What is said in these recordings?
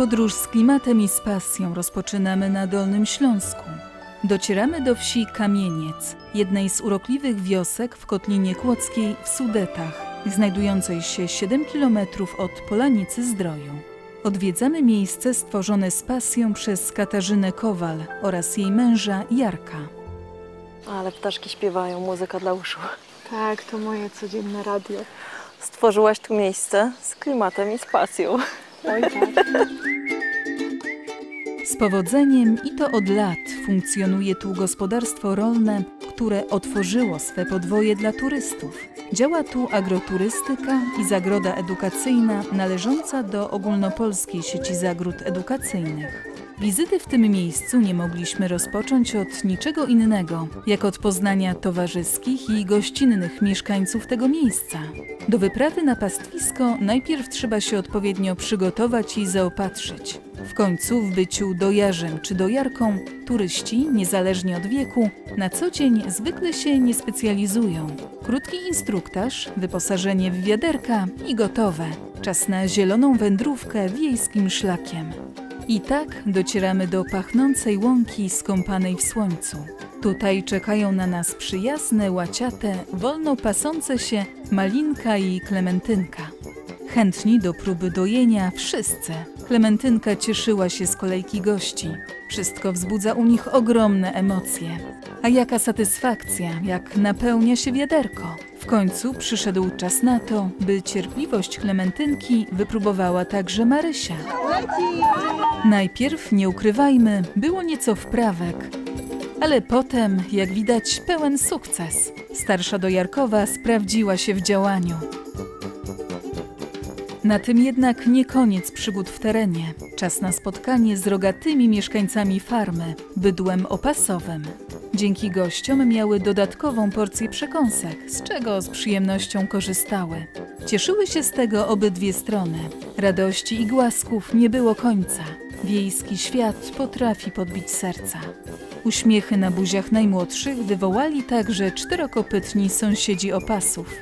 Podróż z klimatem i z pasją rozpoczynamy na Dolnym Śląsku. Docieramy do wsi Kamieniec, jednej z urokliwych wiosek w Kotlinie Kłodzkiej w Sudetach, znajdującej się 7 km od Polanicy Zdroju. Odwiedzamy miejsce stworzone z pasją przez Katarzynę Kowal oraz jej męża Jarka. Ale ptaszki śpiewają, muzyka dla uszu. Tak, to moje codzienne radio. Stworzyłaś tu miejsce z klimatem i z pasją. Z powodzeniem i to od lat funkcjonuje tu gospodarstwo rolne, które otworzyło swe podwoje dla turystów. Działa tu agroturystyka i zagroda edukacyjna należąca do ogólnopolskiej sieci zagród edukacyjnych. Wizyty w tym miejscu nie mogliśmy rozpocząć od niczego innego, jak od poznania towarzyskich i gościnnych mieszkańców tego miejsca. Do wyprawy na pastwisko najpierw trzeba się odpowiednio przygotować i zaopatrzyć. W końcu w byciu dojarzem czy dojarką turyści, niezależnie od wieku, na co dzień zwykle się nie specjalizują. Krótki instruktaż, wyposażenie w wiaderka i gotowe. Czas na zieloną wędrówkę wiejskim szlakiem. I tak docieramy do pachnącej łąki skąpanej w słońcu. Tutaj czekają na nas przyjazne, łaciate, wolno pasące się malinka i klementynka. Chętni do próby dojenia wszyscy. Klementynka cieszyła się z kolejki gości. Wszystko wzbudza u nich ogromne emocje. A jaka satysfakcja, jak napełnia się wiaderko. Końcu przyszedł czas na to, by cierpliwość Klementynki wypróbowała także Marysia. Najpierw, nie ukrywajmy, było nieco wprawek, ale potem, jak widać, pełen sukces. Starsza dojarkowa sprawdziła się w działaniu. Na tym jednak nie koniec przygód w terenie. Czas na spotkanie z rogatymi mieszkańcami farmy, bydłem opasowym. Dzięki gościom miały dodatkową porcję przekąsek, z czego z przyjemnością korzystały. Cieszyły się z tego obydwie strony. Radości i głasków nie było końca. Wiejski świat potrafi podbić serca. Uśmiechy na buziach najmłodszych wywołali także czterokopytni sąsiedzi opasów.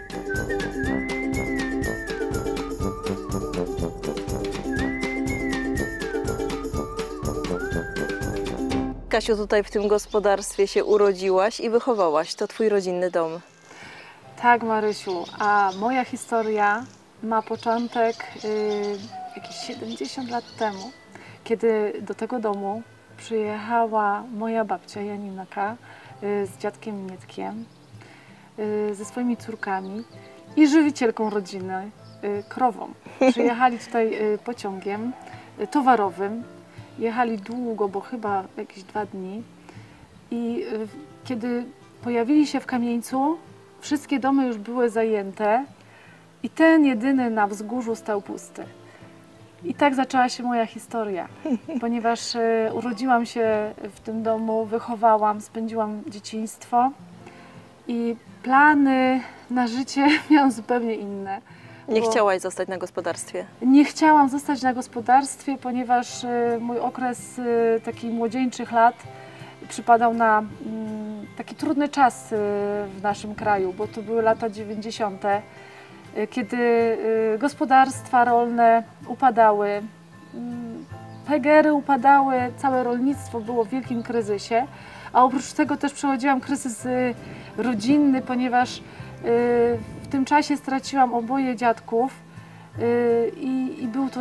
Kasiu, tutaj w tym gospodarstwie się urodziłaś i wychowałaś. To twój rodzinny dom. Tak, Marysiu. A moja historia ma początek y, jakieś 70 lat temu, kiedy do tego domu przyjechała moja babcia Janinaka y, z dziadkiem Mietkiem, y, ze swoimi córkami i żywicielką rodziny, y, krową. Przyjechali tutaj y, pociągiem y, towarowym. Jechali długo, bo chyba jakieś dwa dni. I y, kiedy pojawili się w kamieńcu, wszystkie domy już były zajęte i ten jedyny na wzgórzu stał pusty. I tak zaczęła się moja historia, ponieważ y, urodziłam się w tym domu, wychowałam, spędziłam dzieciństwo i plany na życie miałam zupełnie inne. Nie chciałaś zostać na gospodarstwie. nie chciałam zostać na gospodarstwie, ponieważ y, mój okres y, takich młodzieńczych lat przypadał na mm, taki trudny czas y, w naszym kraju, bo to były lata 90., y, kiedy gospodarstwa rolne upadały, mm, PGR-y upadały, całe rolnictwo było w wielkim kryzysie, a oprócz tego też przechodziłam kryzys rodzinny, ponieważ w tym czasie straciłam oboje dziadków y, i, i był to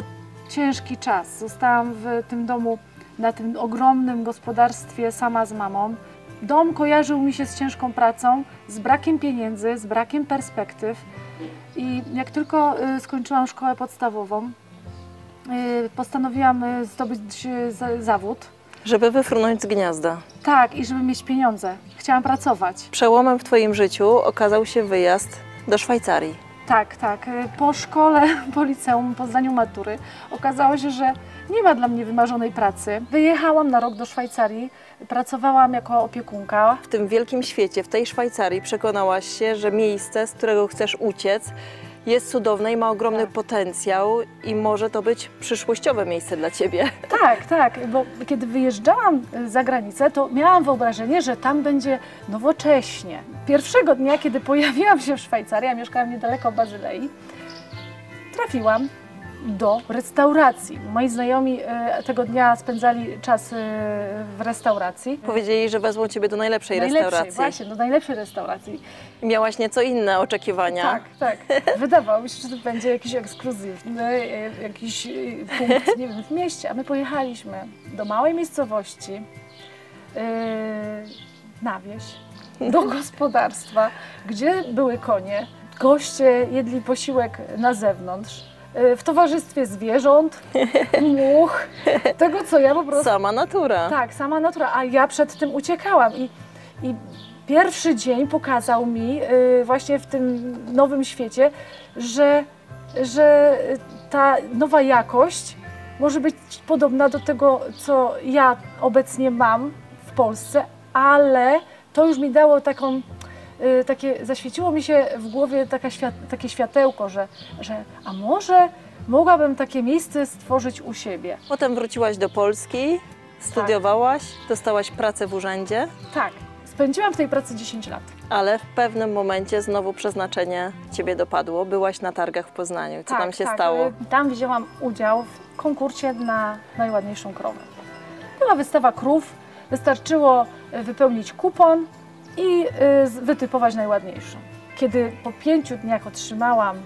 ciężki czas. Zostałam w tym domu, na tym ogromnym gospodarstwie sama z mamą. Dom kojarzył mi się z ciężką pracą, z brakiem pieniędzy, z brakiem perspektyw. I jak tylko y, skończyłam szkołę podstawową, y, postanowiłam zdobyć za- zawód. Żeby wyfrunąć z gniazda. Tak, i żeby mieć pieniądze. Chciałam pracować. Przełomem w twoim życiu okazał się wyjazd do Szwajcarii. Tak, tak. Y, Po szkole, po liceum, po zdaniu matury okazało się, że nie ma dla mnie wymarzonej pracy. Wyjechałam na rok do Szwajcarii, pracowałam jako opiekunka. W tym wielkim świecie, w tej Szwajcarii przekonałaś się, że miejsce, z którego chcesz uciec, jest cudowne i ma ogromny Tak. potencjał i może to być przyszłościowe miejsce dla ciebie. Tak, tak, bo kiedy wyjeżdżałam y, za granicę, to miałam wyobrażenie, że tam będzie nowocześnie. Pierwszego dnia, kiedy pojawiłam się w Szwajcarii, a mieszkałam niedaleko Bazylei, trafiłam do restauracji. Moi znajomi e, tego dnia spędzali czas e, w restauracji. Powiedzieli, że wezmą ciebie do najlepszej, Najlepszej, restauracji. właśnie, do najlepszej restauracji. Miałaś nieco inne oczekiwania. Tak, tak. Wydawało mi się, że to będzie jakiś ekskluzywny, e, jakiś punkt, nie wiem, w mieście. A my pojechaliśmy do małej miejscowości, na wieś, do gospodarstwa, gdzie były konie. Goście jedli posiłek na zewnątrz, w towarzystwie zwierząt, much, tego co ja po prostu Sama natura. tak, sama natura, a ja przed tym uciekałam i, i pierwszy dzień pokazał mi y, właśnie w tym nowym świecie, że, że ta nowa jakość może być podobna do tego, co ja obecnie mam w Polsce, ale to już mi dało taką, y, takie, zaświeciło mi się w głowie taka świat, takie światełko, że, że a może mogłabym takie miejsce stworzyć u siebie. Potem wróciłaś do Polski, studiowałaś, dostałaś pracę w urzędzie, Tak, spędziłam w tej pracy 10 lat. ale w pewnym momencie znowu przeznaczenie ciebie dopadło. Byłaś na targach w Poznaniu. Co tak, tam się tak. stało? Y, Tam wzięłam udział w konkursie na najładniejszą krowę. Była wystawa krów, wystarczyło y, wypełnić kupon i y, wytypować najładniejszą. Kiedy po pięciu dniach otrzymałam y,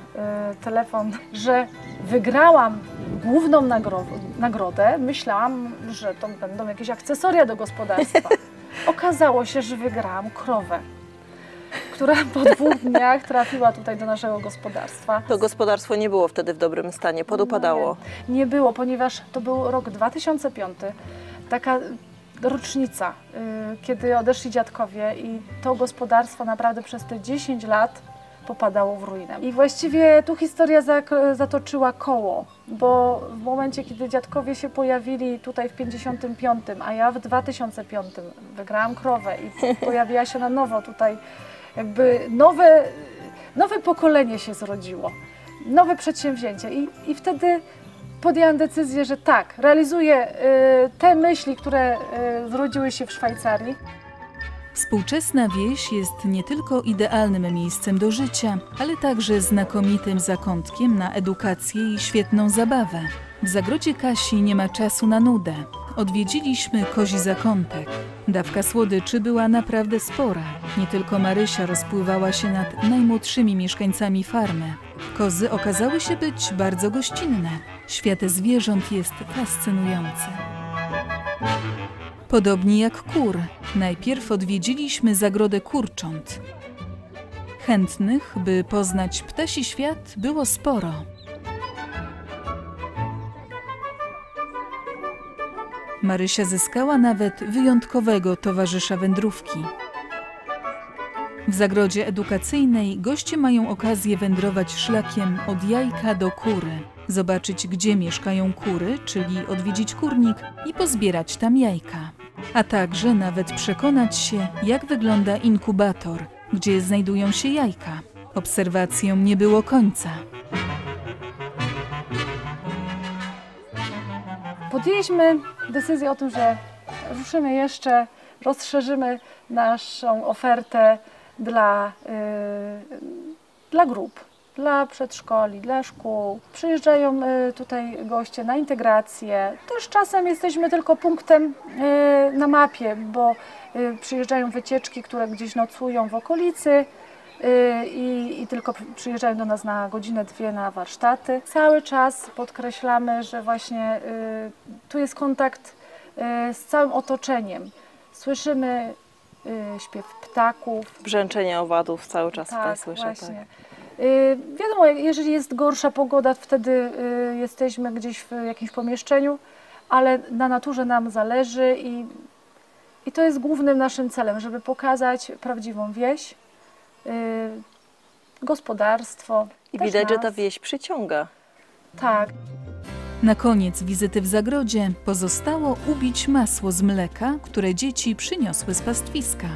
telefon, że wygrałam główną nagro- nagrodę, myślałam, że to będą jakieś akcesoria do gospodarstwa. Okazało się, że wygrałam krowę, która po dwóch dniach trafiła tutaj do naszego gospodarstwa. To gospodarstwo nie było wtedy w dobrym stanie, podupadało. Nie, nie było, ponieważ to był rok 2005, taka rocznica, y, kiedy odeszli dziadkowie i to gospodarstwo naprawdę przez te 10 lat popadało w ruinę. I właściwie tu historia zatoczyła koło, bo w momencie, kiedy dziadkowie się pojawili tutaj w 55, a ja w 2005 wygrałam krowę i pojawiła się na nowo tutaj jakby nowe, nowe pokolenie się zrodziło, nowe przedsięwzięcie i, i wtedy podjęłam decyzję, że tak, realizuję y, te myśli, które y, zrodziły się w Szwajcarii. Współczesna wieś jest nie tylko idealnym miejscem do życia, ale także znakomitym zakątkiem na edukację i świetną zabawę. W zagrodzie Kasi nie ma czasu na nudę. Odwiedziliśmy kozi zakątek. Dawka słodyczy była naprawdę spora. Nie tylko Marysia rozpływała się nad najmłodszymi mieszkańcami farmy. Kozy okazały się być bardzo gościnne. Świat zwierząt jest fascynujący. Podobnie jak kur, najpierw odwiedziliśmy zagrodę kurcząt. Chętnych, by poznać ptasi świat, było sporo. Marysia zyskała nawet wyjątkowego towarzysza wędrówki. W zagrodzie edukacyjnej goście mają okazję wędrować szlakiem od jajka do kury, zobaczyć gdzie mieszkają kury, czyli odwiedzić kurnik i pozbierać tam jajka. A także nawet przekonać się, jak wygląda inkubator, gdzie znajdują się jajka. Obserwacjom nie było końca. Podjęliśmy decyzję o tym, że ruszymy jeszcze, rozszerzymy naszą ofertę dla, y, dla grup, dla przedszkoli, dla szkół. Przyjeżdżają y, tutaj goście na integrację. Też czasem jesteśmy tylko punktem y, na mapie, bo przyjeżdżają wycieczki, które gdzieś nocują w okolicy. I, I tylko przy- przyjeżdżają do nas na godzinę, dwie na warsztaty. Cały czas podkreślamy, że właśnie y, tu jest kontakt y, z całym otoczeniem. Słyszymy y, śpiew ptaków, Brzęczenie owadów cały czas tak, słyszę. właśnie. Y, wiadomo, jeżeli jest gorsza pogoda, wtedy y, jesteśmy gdzieś w jakimś pomieszczeniu, ale na naturze nam zależy i, i to jest głównym naszym celem, żeby pokazać prawdziwą wieś, gospodarstwo. I widać, że ta nas. wieś przyciąga. Tak, Na koniec wizyty w zagrodzie pozostało ubić masło z mleka, które dzieci przyniosły z pastwiska.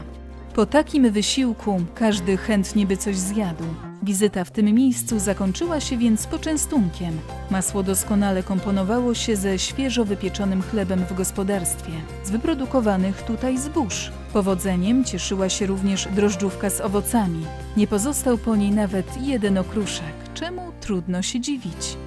Po takim wysiłku każdy chętnie by coś zjadł. Wizyta w tym miejscu zakończyła się więc poczęstunkiem. Masło doskonale komponowało się ze świeżo wypieczonym chlebem w gospodarstwie, z wyprodukowanych tutaj zbóż. Powodzeniem cieszyła się również drożdżówka z owocami. Nie pozostał po niej nawet jeden okruszek, czemu trudno się dziwić.